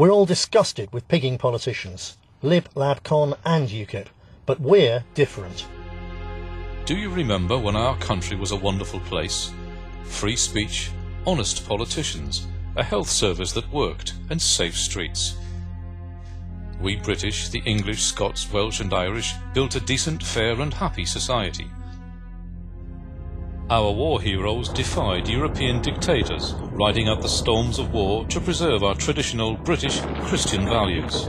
We're all disgusted with pigging politicians, Lib, Lab, Con and UKIP, but we're different. Do you remember when our country was a wonderful place? Free speech, honest politicians, a health service that worked, and safe streets. We British, the English, Scots, Welsh and Irish built a decent, fair and happy society. Our war heroes defied European dictators, riding out the storms of war to preserve our traditional British Christian values.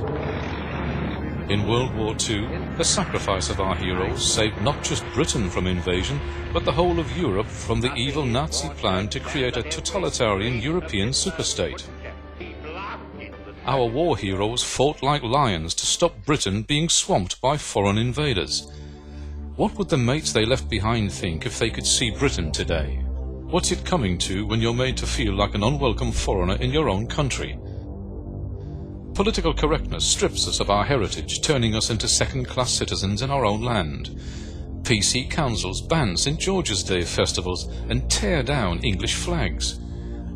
In World War II, the sacrifice of our heroes saved not just Britain from invasion, but the whole of Europe from the evil Nazi plan to create a totalitarian European superstate. Our war heroes fought like lions to stop Britain being swamped by foreign invaders. What would the mates they left behind think if they could see Britain today? What's it coming to when you're made to feel like an unwelcome foreigner in your own country? Political correctness strips us of our heritage, turning us into second-class citizens in our own land. PC councils ban St George's Day festivals and tear down English flags.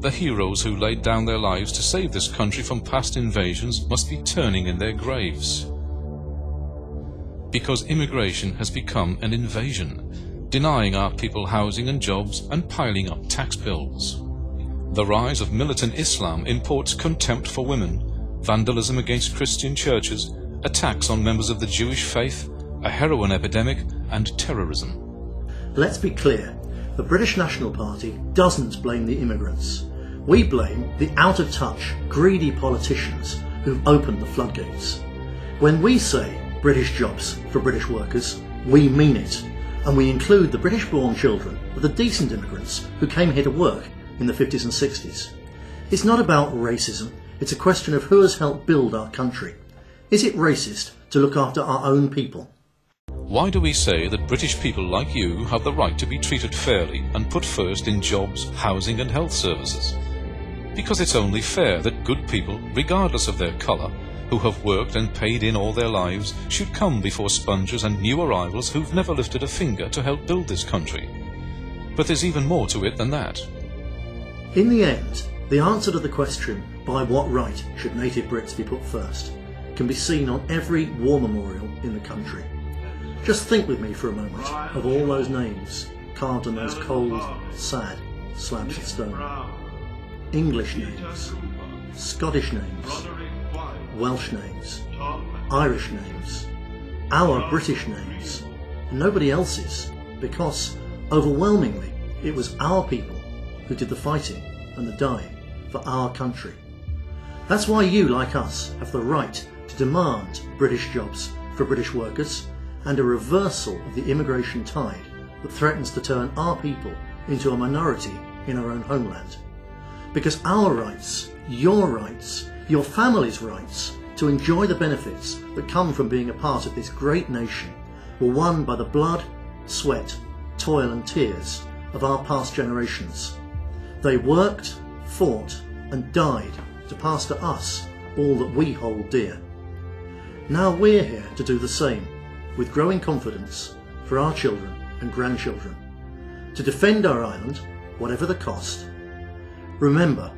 The heroes who laid down their lives to save this country from past invasions must be turning in their graves. Because immigration has become an invasion, denying our people housing and jobs and piling up tax bills. The rise of militant Islam imports contempt for women, vandalism against Christian churches, attacks on members of the Jewish faith, a heroin epidemic, and terrorism. Let's be clear the British National Party doesn't blame the immigrants. We blame the out of touch, greedy politicians who've opened the floodgates. When we say British jobs for British workers, we mean it, and we include the British born children of the decent immigrants who came here to work in the 50s and 60s. It's not about racism, it's a question of who has helped build our country. Is it racist to look after our own people? Why do we say that British people like you have the right to be treated fairly and put first in jobs, housing and health services? Because it's only fair that good people, regardless of their colour, who have worked and paid in all their lives, should come before sponges and new arrivals who've never lifted a finger to help build this country. But there's even more to it than that. In the end, the answer to the question, by what right should native Brits be put first, can be seen on every war memorial in the country. Just think with me for a moment of all those names carved on those cold, sad slabs of stone. English names, Scottish names, Welsh names, Irish names, our British names, nobody else's, because overwhelmingly it was our people who did the fighting and the dying for our country. That's why you, like us, have the right to demand British jobs for British workers and a reversal of the immigration tide that threatens to turn our people into a minority in our own homeland. Because our rights, your rights, your family's rights to enjoy the benefits that come from being a part of this great nation were won by the blood, sweat, toil and tears of our past generations. They worked, fought and died to pass to us all that we hold dear. Now we're here to do the same, with growing confidence, for our children and grandchildren, to defend our island, whatever the cost. Remember,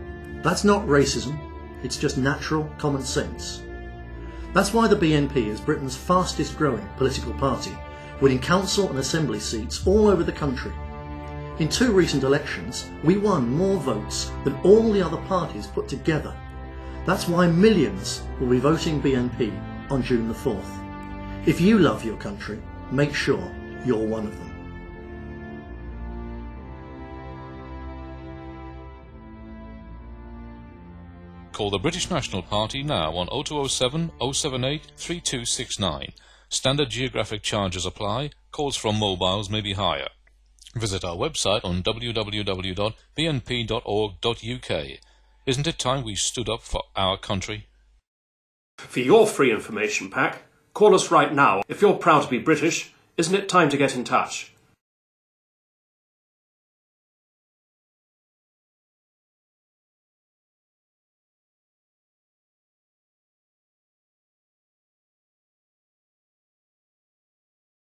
that's not racism, it's just natural common sense. That's why the BNP is Britain's fastest growing political party, winning council and assembly seats all over the country in two recent elections, we won more votes than all the other parties put together. That's why millions will be voting BNP on June the 4th. If you love your country, make sure you're one of them. Call the British National Party now on 0207 078 3269. Standard geographic charges apply. Calls from mobiles may be higher. Visit our website on www.bnp.org.uk. Isn't it time we stood up for our country? For your free information pack, call us right now. If you're proud to be British, isn't it time to get in touch?